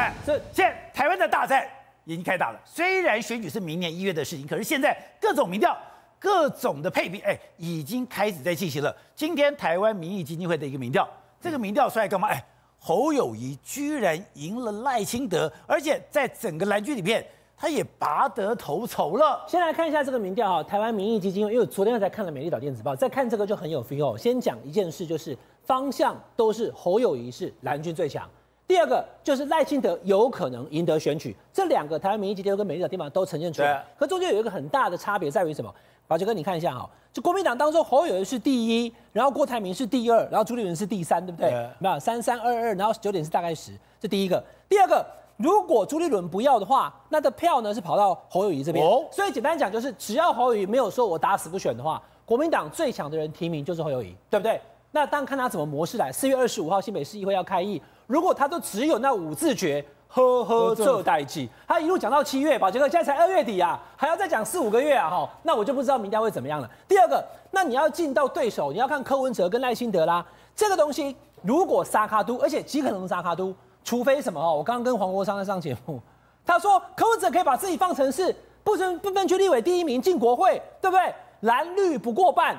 哎，这现在台湾的大战已经开打了。虽然选举是明年一月的事情，可是现在各种民调、各种的配比，哎，已经开始在进行了。今天台湾民意基金会的一个民调，这个民调出来干嘛？哎，侯友谊居然赢了赖清德，而且在整个蓝军里面。他也拔得头筹了。先来看一下这个民调哈，台湾民意基金会，因为昨天才看了《美丽岛电子报》，再看这个就很有 feel。先讲一件事，就是方向都是侯友谊是蓝军最强。第二个就是赖清德有可能赢得选举，这两个台湾民意基金会跟美丽岛电子报都呈现出来。可中间有一个很大的差别在于什么？宝杰哥，你看一下哈，就国民党当中侯友谊是第一，然后郭台铭是第二，然后朱立伦是第三，对不对？没有三三二二，然后九点是大概十，这第一个。第二个。如果朱立伦不要的话，那的票呢是跑到侯友谊这边。所以简单讲就是，只要侯友谊没有说我打死不选的话，国民党最强的人提名就是侯友谊，对不对？那当看他怎么模式来。四月二十五号新北市议会要开议，如果他都只有那五字诀，呵呵这代际，他一路讲到七月，宝杰哥现在才二月底啊，还要再讲四五个月啊，哈，那我就不知道明天会怎么样了。第二个，那你要进到对手，你要看柯文哲跟赖清德啦，这个东西如果沙卡都，而且极可能沙卡都。除非什么哦？我刚刚跟黄国昌在上节目，他说柯文哲可以把自己放成是不分不分区立委第一名进国会，对不对？蓝绿不过半，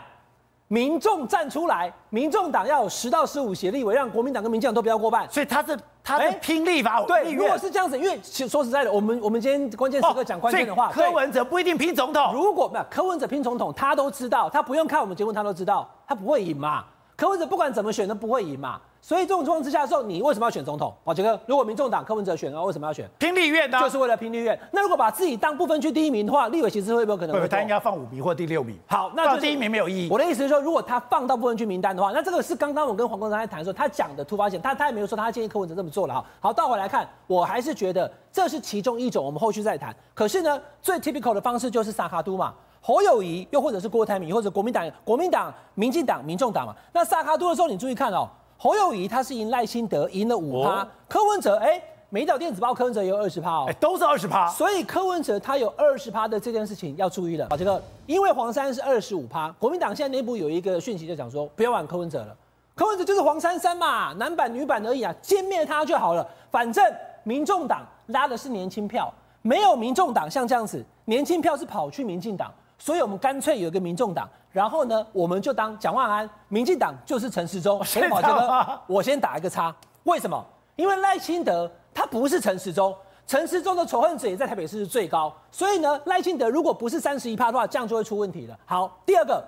民众站出来，民众党要有十到十五席立委，让国民党跟民进党都不要过半。所以他是他是拼立法。对，如果是这样子，因为说实在的，我们我们今天关键时刻讲关键的话，柯文哲不一定拼总统。如果没有柯文哲拼总统，他都知道，他不用看我们节目，他都知道，他不会赢嘛。柯文哲不管怎么选都不会赢嘛。所以这种情况之下的时候，你为什么要选总统？宝杰哥，如果民众党柯文哲选的话，为什么要选拼立院呢？就是为了拼立院。那如果把自己当不分区第一名的话，立委其实会不会可能？他应该放五名或第六名。好，那放第一名没有意义。我的意思是说，如果他放到不分区名单的话，那这个是刚刚我跟黄国昌在谈的时候，他讲的突发险，他他也没有说他建议柯文哲这么做了哈。好，倒回来看，我还是觉得这是其中一种，我们后续再谈。可是呢，最 typical 的方式就是萨卡都嘛，侯友谊又或者是郭台铭或者国民党、国民党、民进党、民众党嘛。那萨卡都的时候，你注意看哦。侯友谊他是赢赖清德赢了五趴，柯文哲哎，美岛电子报柯文哲也有二十趴哦，都是二十趴，所以柯文哲他有二十趴的这件事情要注意了。好，这个因为黄珊是二十五趴，国民党现在内部有一个讯息就讲说，不要玩柯文哲了，柯文哲就是黄珊珊嘛，男版女版而已啊，歼灭他就好了。反正民众党拉的是年轻票，没有民众党像这样子，年轻票是跑去民进党。所以，我们干脆有一个民众党，然后呢，我们就当蒋万安，民进党就是陈时中。所以我觉得，我先打一个叉。为什么？因为赖清德他不是陈时中，陈时中的仇恨值也在台北市是最高。所以呢，赖清德如果不是三十一趴的话，这样就会出问题了。好，第二个。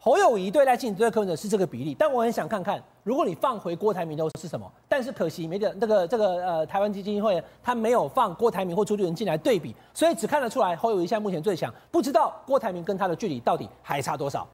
侯友谊对待竞争对柯文哲是这个比例，但我很想看看，如果你放回郭台铭都是什么？但是可惜没得那个这个呃台湾基金会他没有放郭台铭或朱立伦进来对比，所以只看得出来侯友谊现在目前最强，不知道郭台铭跟他的距离到底还差多少。